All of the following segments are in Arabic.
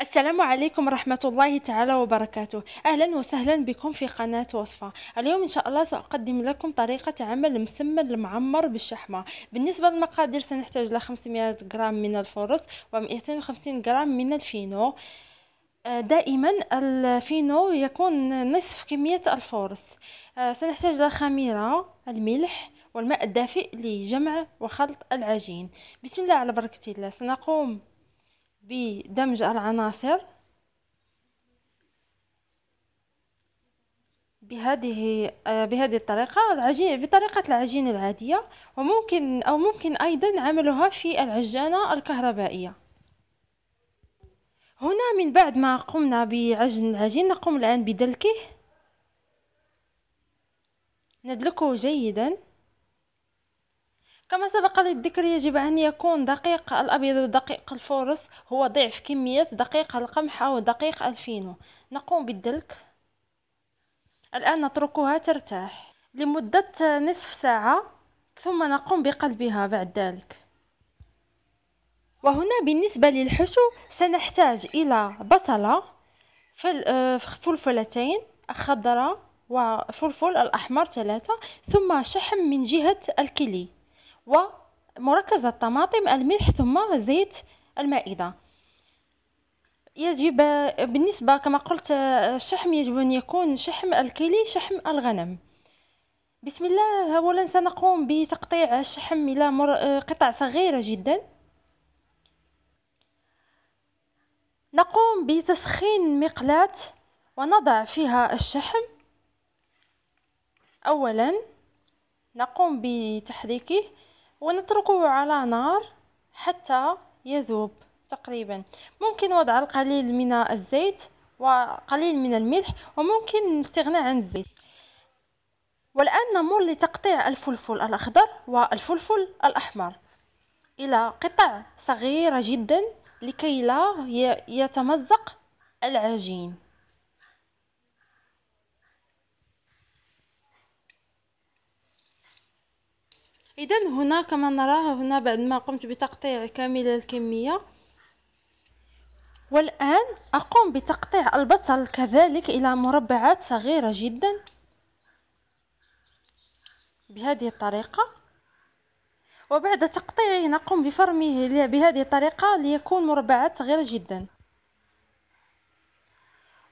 السلام عليكم ورحمة الله تعالى وبركاته. أهلا وسهلا بكم في قناة وصفة. اليوم إن شاء الله سأقدم لكم طريقة عمل مسمن المعمر بالشحمة. بالنسبة للمقادير سنحتاج ل 500 غرام من الفرص و 250 غرام من الفينو. آه، دائما الفينو يكون نصف كمية الفورص آه، سنحتاج للخميرة الملح والماء الدافئ لجمع وخلط العجين. بسم الله على بركة الله. سنقوم. بدمج العناصر بهذه بهذه الطريقة العجين بطريقة العجين العادية وممكن أو ممكن أيضا عملها في العجانة الكهربائية. هنا من بعد ما قمنا بعجن العجين نقوم الآن بدلكه. ندلكه جيدا. كما سبق للذكر يجب أن يكون دقيق الأبيض ودقيق الفورس هو ضعف كمية دقيق القمح أو دقيق الفينو. نقوم بالدلك. الآن نتركها ترتاح. لمدة نصف ساعة ثم نقوم بقلبها بعد ذلك. وهنا بالنسبة للحشو سنحتاج إلى بصلة فلفلتين خضراء وفلفل الأحمر ثلاثة ثم شحم من جهة الكلي. ومركز الطماطم الملح ثم زيت المائدة. يجب بالنسبة كما قلت الشحم يجب أن يكون شحم الكيلي شحم الغنم. بسم الله. أولا سنقوم بتقطيع الشحم إلى قطع صغيرة جدا. نقوم بتسخين مقلاة ونضع فيها الشحم. أولا نقوم بتحريكه. ونتركه على نار حتى يذوب تقريبا. ممكن وضع القليل من الزيت وقليل من الملح وممكن الاستغناء عن الزيت. والآن نمر لتقطيع الفلفل الأخضر والفلفل الأحمر إلى قطع صغيرة جدا لكي لا يتمزق العجين. إذا هنا كما نرى هنا بعد ما قمت بتقطيع كامل الكمية. والآن أقوم بتقطيع البصل كذلك إلى مربعات صغيرة جدا بهذه الطريقة. وبعد تقطيعه نقوم بفرمه بهذه الطريقة ليكون مربعات صغيرة جدا.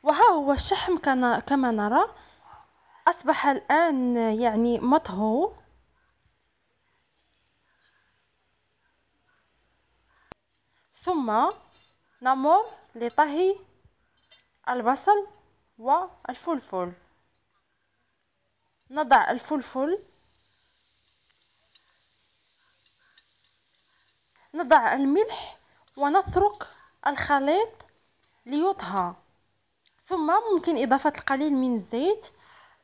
وها هو الشحم كما نرى. أصبح الآن يعني مطهو. ثم نمر لطهي البصل والفلفل. نضع الفلفل. نضع الملح ونترك الخليط ليطهى. ثم ممكن إضافة القليل من الزيت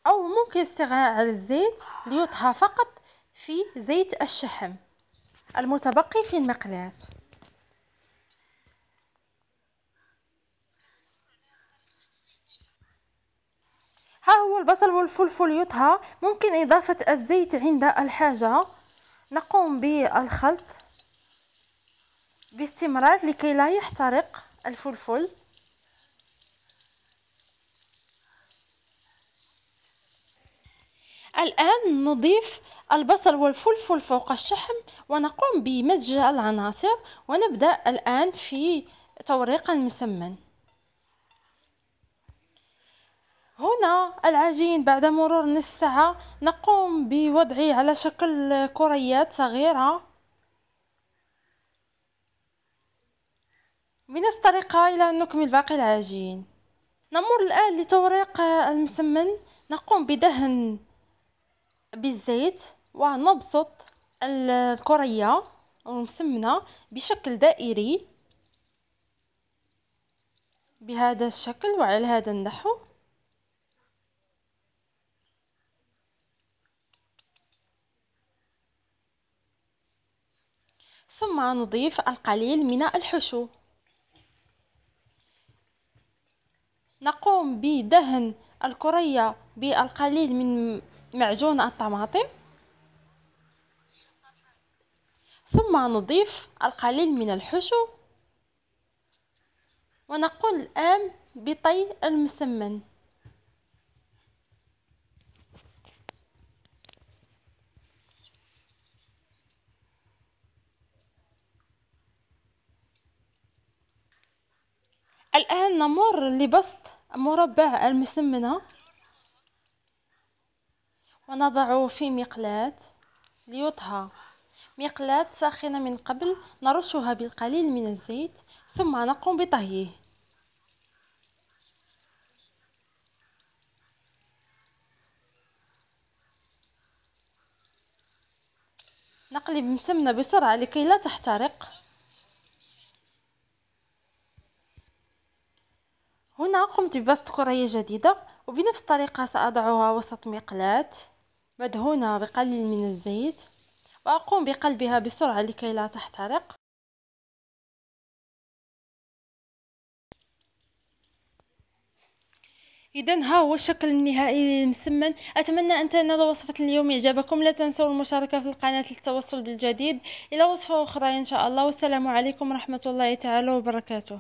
أو ممكن استغناء عن الزيت ليطهى فقط في زيت الشحم المتبقي في المقلاة. ها هو البصل والفلفل يطهى. ممكن إضافة الزيت عند الحاجة. نقوم بالخلط باستمرار لكي لا يحترق الفلفل. الآن نضيف البصل والفلفل فوق الشحم ونقوم بمزج العناصر. ونبدأ الآن في توريق المسمن. هنا العجين بعد مرور نصف ساعة نقوم بوضعه على شكل كريات صغيرة. بنفس الطريقة إلى أن نكمل باقي العجين. نمر الآن لتوريق المسمن. نقوم بدهن بالزيت ونبسط الكرية المسمنة بشكل دائري. بهذا الشكل وعلى هذا النحو ثم نضيف القليل من الحشو. نقوم بدهن الكرية بالقليل من معجون الطماطم. ثم نضيف القليل من الحشو. ونقول الآن بطي المسمن. الآن نمر لبسط مربع المسمنة. ونضع في مقلاة ليطهى. مقلاة ساخنة من قبل نرشها بالقليل من الزيت ثم نقوم بطهيه. نقلب السمنة بسرعة لكي لا تحترق هنا قمت ببسط كرية جديدة وبنفس الطريقة سأضعها وسط مقلاة مدهونة بقليل من الزيت وأقوم بقلبها بسرعة لكي لا تحترق. إذا ها هو الشكل النهائي للمسمن. أتمنى أن تنالوا وصفة اليوم إعجابكم. لا تنسوا المشاركة في القناة للتوصل بالجديد. إلى وصفة أخرى إن شاء الله. والسلام عليكم ورحمة الله تعالى وبركاته.